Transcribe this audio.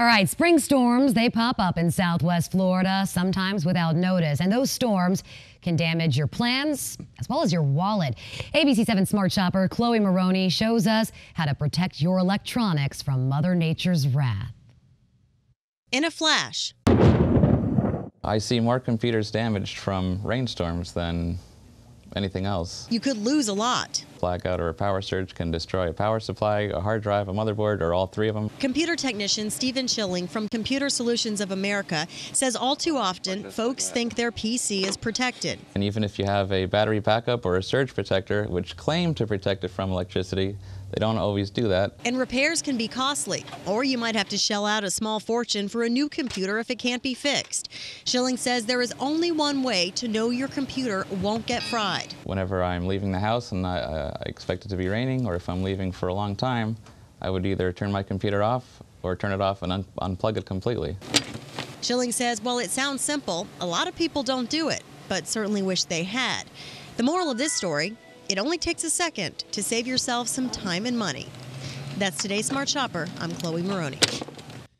All right, spring storms, they pop up in southwest Florida, sometimes without notice. And those storms can damage your plans as well as your wallet. ABC 7 Smart Shopper Chloe Maroney shows us how to protect your electronics from Mother Nature's wrath. In a flash, I see more computers damaged from rainstorms than anything else. you could lose a lot. Blackout or a power surge can destroy a power supply, a hard drive, a motherboard, or all three of them. Computer technician Steven Shilling from Computer Solutions of America says all too often folks think their PC is protected. And even if you have a battery backup or a surge protector, which claim to protect it from electricity, they don't always do that. And repairs can be costly, or you might have to shell out a small fortune for a new computer if it can't be fixed. Shilling says there is only one way to know your computer won't get fried. Whenever I'm leaving the house and I, uh, I expect it to be raining, or if I'm leaving for a long time, I would either turn my computer off or turn it off and un- unplug it completely. Shilling says while it sounds simple, a lot of people don't do it, but certainly wish they had. The moral of this story it only takes a second to save yourself some time and money. That's today's Smart Shopper. I'm Chloe Maroney.